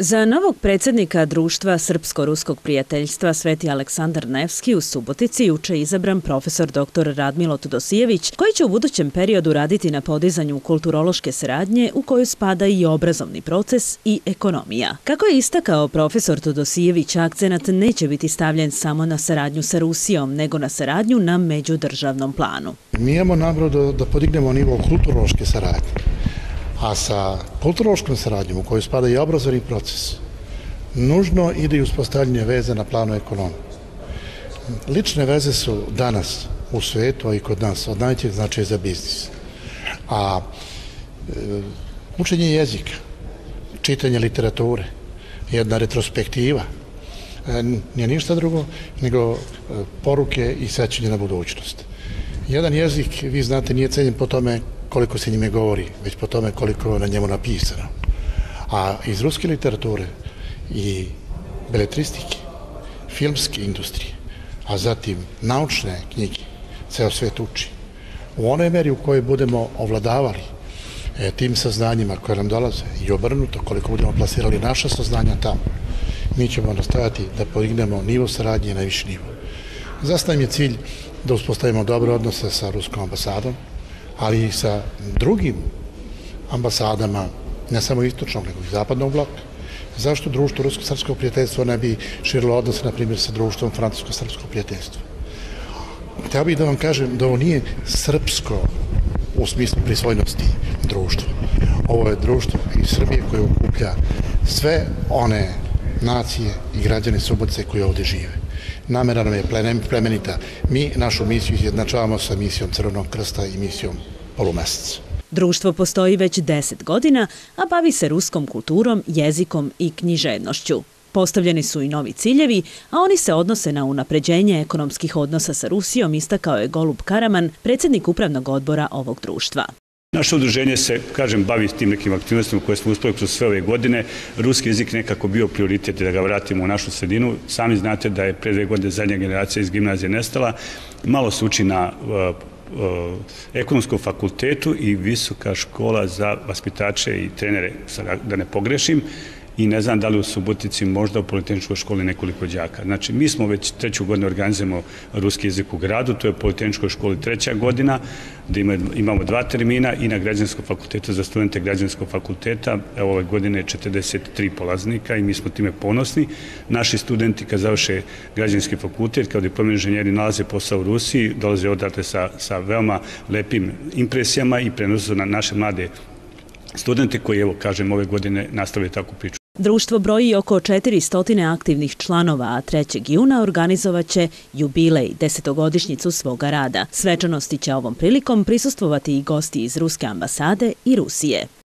Za novog predsjednika društva Srpsko-Ruskog prijateljstva Sveti Aleksandar Nevski u Subotici juče izabran profesor dr. Radmilo Tudosijević, koji će u budućem periodu raditi na podizanju kulturološke saradnje u koju spada i obrazovni proces i ekonomija. Kako je istakao profesor Tudosijević, akcenat neće biti stavljen samo na saradnju sa Rusijom, nego na saradnju na međudržavnom planu. Mi imamo namro da podignemo nivo kulturološke saradnje a sa kulturološkom saradnjom u kojoj spada i obrazovni proces, nužno ide i uspostavljanje veze na planu ekonomije. Lične veze su danas u svetu, a i kod nas, od najćeg značaja za biznis. A e, učenje jezika, čitanje literature, jedna retrospektiva, e, nije ništa drugo nego e, poruke i sećanje na budućnost. Jedan jezik, vi znate, nije cenjen po tome koliko se njime govori, već po tome koliko je na njemu napisano. A iz ruske literature i beletristike, filmske industrije, a zatim naučne knjige, ceo svet uči. U onoj meri u kojoj budemo ovladavali e, tim saznanjima koje nam dolaze i obrnuto koliko budemo plasirali naša saznanja tamo, mi ćemo nastavati da podignemo nivo saradnje na viši nivo. Zastavim je cilj da uspostavimo dobre odnose sa Ruskom ambasadom, ali i sa drugim ambasadama, ne samo istočnog, nego i zapadnog bloka. Zašto društvo Rusko-Srpskog prijateljstva ne bi širilo odnose, na primjer, sa društvom Francusko-Srpskog prijateljstva? Htio bih da vam kažem da ovo nije srpsko u smislu prisvojnosti društva. Ovo je društvo iz Srbije koje okuplja sve one nacije i građane Subotice koji ovdje žive. Namera nam je plemenita. Mi našu misiju izjednačavamo sa misijom Crvenog krsta i misijom polumeseca. Društvo postoji već deset godina, a bavi se ruskom kulturom, jezikom i književnošću. Postavljeni su i novi ciljevi, a oni se odnose na unapređenje ekonomskih odnosa sa Rusijom, istakao je Golub Karaman, predsjednik upravnog odbora ovog društva. Naše udruženje se, kažem, bavi s tim nekim aktivnostima koje smo uspeli kroz sve ove godine. Ruski jezik nekako bio prioritet da ga vratimo u našu sredinu. Sami znate da je pre dve godine zadnja generacija iz gimnazije nestala. Malo se uči na uh, uh, ekonomskom fakultetu i visoka škola za vaspitače i trenere, da ne pogrešim i ne znam da li u Subotici možda u Politehničkoj školi nekoliko džaka. Znači, mi smo već treću godinu organizujemo ruski jezik u gradu, to je u Politehničkoj školi treća godina, da imamo dva termina i na građanskom fakultetu za studente građanskog fakulteta. Evo ove godine je 43 polaznika i mi smo time ponosni. Naši studenti kad završe građanski fakultet, kao diplomi inženjeri nalaze posao u Rusiji, dolaze odatle sa, sa veoma lepim impresijama i prenosu na naše mlade studente koji, evo, kažem, ove godine nastavljaju takvu priču. Društvo broji oko 400 aktivnih članova, a 3. juna organizovaće jubilej, desetogodišnjicu svoga rada. Svečanosti će ovom prilikom prisustvovati i gosti iz Ruske ambasade i Rusije.